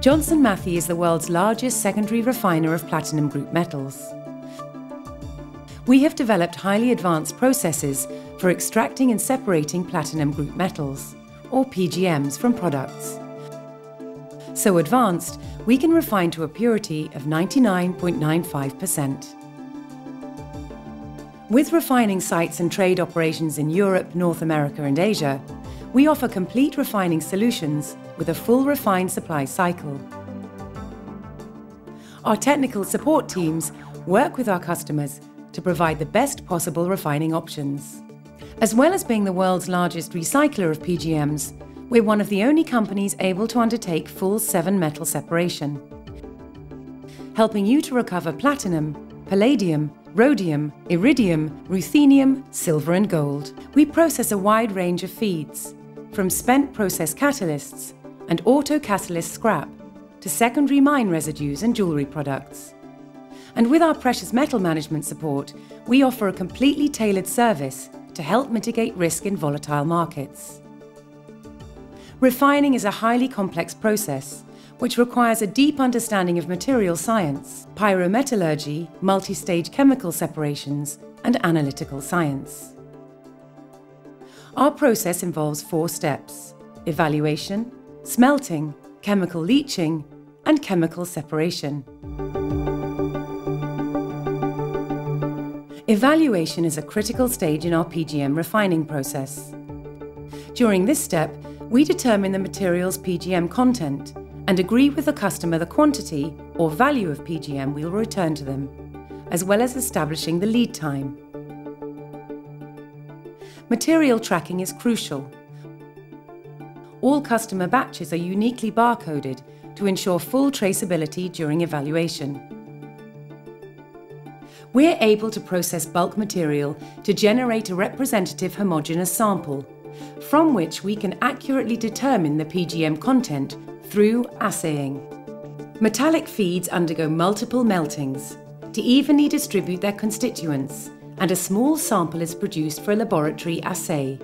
Johnson Matthey is the world's largest secondary refiner of platinum group metals. We have developed highly advanced processes for extracting and separating platinum group metals, or PGMs, from products. So advanced, we can refine to a purity of 99.95%. With refining sites and trade operations in Europe, North America, and Asia, we offer complete refining solutions with a full refined supply cycle. Our technical support teams work with our customers to provide the best possible refining options. As well as being the world's largest recycler of PGMs, we're one of the only companies able to undertake full seven metal separation, helping you to recover platinum, palladium, rhodium, iridium, ruthenium, silver, and gold. We process a wide range of feeds, from spent process catalysts and auto catalyst scrap to secondary mine residues and jewellery products. And with our precious metal management support, we offer a completely tailored service to help mitigate risk in volatile markets. Refining is a highly complex process which requires a deep understanding of material science, pyrometallurgy, multi-stage chemical separations, and analytical science. Our process involves four steps evaluation, smelting, chemical leaching, and chemical separation. Evaluation is a critical stage in our PGM refining process. During this step, we determine the material's PGM content and agree with the customer the quantity or value of PGM we will return to them, as well as establishing the lead time. Material tracking is crucial. All customer batches are uniquely barcoded to ensure full traceability during evaluation. We're able to process bulk material to generate a representative homogeneous sample, from which we can accurately determine the PGM content through assaying. Metallic feeds undergo multiple meltings to evenly distribute their constituents, and a small sample is produced for a laboratory assay.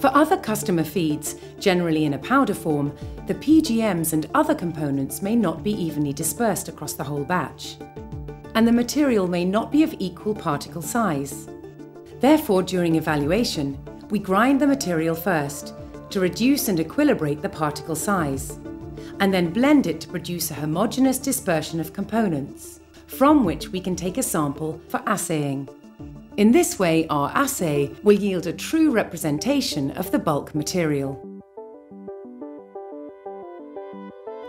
For other customer feeds, generally in a powder form, the PGMs and other components may not be evenly dispersed across the whole batch, and the material may not be of equal particle size. Therefore, during evaluation, we grind the material first to reduce and equilibrate the particle size, and then blend it to produce a homogeneous dispersion of components, from which we can take a sample for assaying. In this way, our assay will yield a true representation of the bulk material.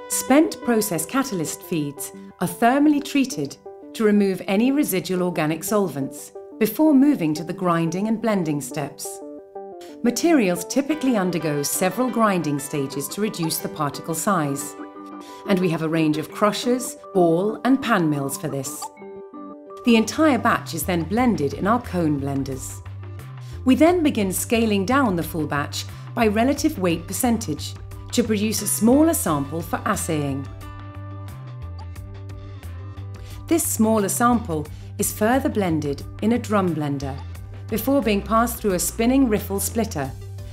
Spent process catalyst feeds are thermally treated to remove any residual organic solvents before moving to the grinding and blending steps. Materials typically undergo several grinding stages to reduce the particle size, and we have a range of crushers, ball and pan mills for this. The entire batch is then blended in our cone blenders. We then begin scaling down the full batch by relative weight percentage to produce a smaller sample for assaying. This smaller sample is further blended in a drum blender before being passed through a spinning riffle splitter,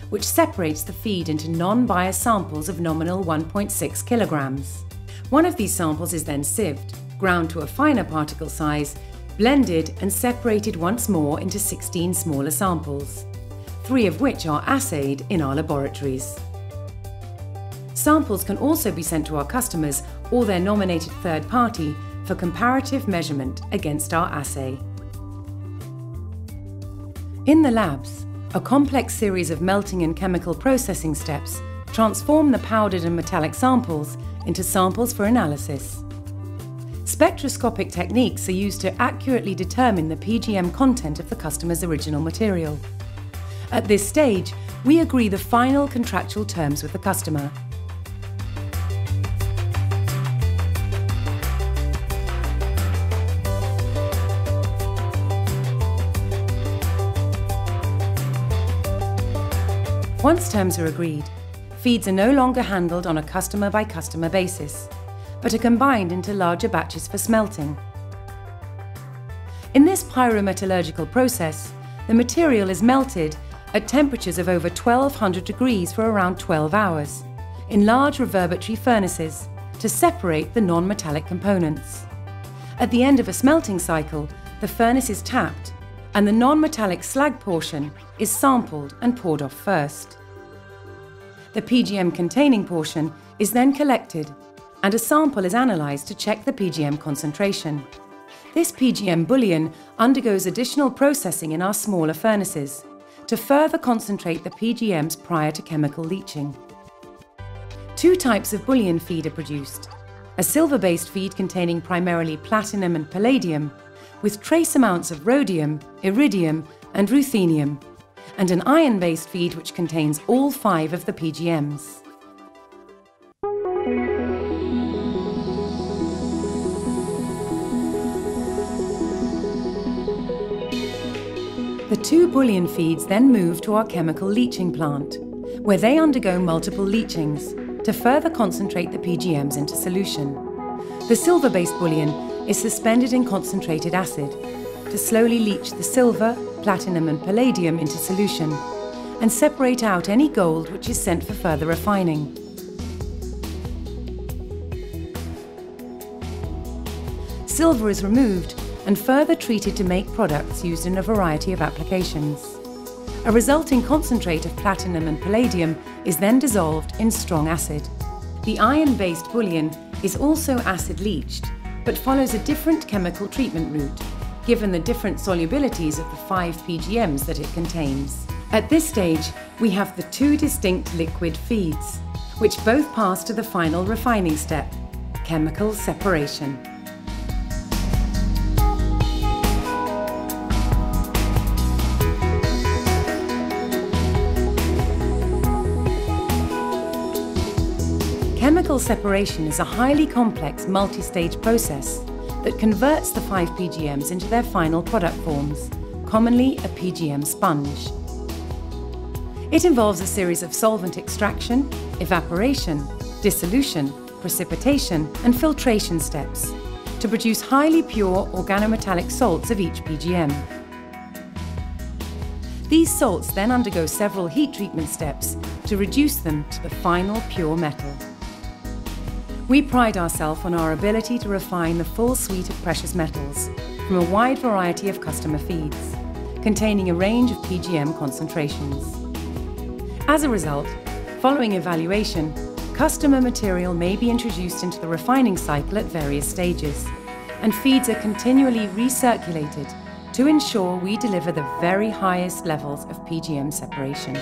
which separates the feed into non-biased samples of nominal 1.6 kilograms. One of these samples is then sieved, ground to a finer particle size, blended and separated once more into 16 smaller samples, three of which are assayed in our laboratories. Samples can also be sent to our customers or their nominated third party for comparative measurement against our assay. In the labs, a complex series of melting and chemical processing steps transform the powdered and metallic samples into samples for analysis. Spectroscopic techniques are used to accurately determine the PGM content of the customer's original material. At this stage, we agree the final contractual terms with the customer Once terms are agreed, feeds are no longer handled on a customer by customer basis, but are combined into larger batches for smelting. In this pyrometallurgical process, the material is melted at temperatures of over 1200 degrees for around 12 hours in large reverberatory furnaces to separate the non-metallic components. At the end of a smelting cycle, the furnace is tapped and the non-metallic slag portion is sampled and poured off first. The PGM containing portion is then collected and a sample is analysed to check the PGM concentration. This PGM bullion undergoes additional processing in our smaller furnaces to further concentrate the PGMs prior to chemical leaching. Two types of bullion feed are produced. A silver-based feed containing primarily platinum and palladium, with trace amounts of rhodium, iridium and ruthenium, and an iron-based feed which contains all five of the PGMs. The two bullion feeds then move to our chemical leaching plant, where they undergo multiple leachings to further concentrate the PGMs into solution. The silver-based bullion is suspended in concentrated acid to slowly leach the silver, platinum and palladium into solution and separate out any gold which is sent for further refining. Silver is removed and further treated to make products used in a variety of applications. A resulting concentrate of platinum and palladium is then dissolved in strong acid. The iron-based bullion is also acid leached, but follows a different chemical treatment route, given the different solubilities of the five PGMs that it contains. At this stage, we have the two distinct liquid feeds, which both pass to the final refining step, chemical separation. Chemical separation is a highly complex multi-stage process that converts the five PGMs into their final product forms, commonly a PGM sponge. It involves a series of solvent extraction, evaporation, dissolution, precipitation and filtration steps to produce highly pure organometallic salts of each PGM. These salts then undergo several heat treatment steps to reduce them to the final pure metal. We pride ourselves on our ability to refine the full suite of precious metals from a wide variety of customer feeds, containing a range of PGM concentrations. As a result, following evaluation, customer material may be introduced into the refining cycle at various stages, and feeds are continually recirculated to ensure we deliver the very highest levels of PGM separation.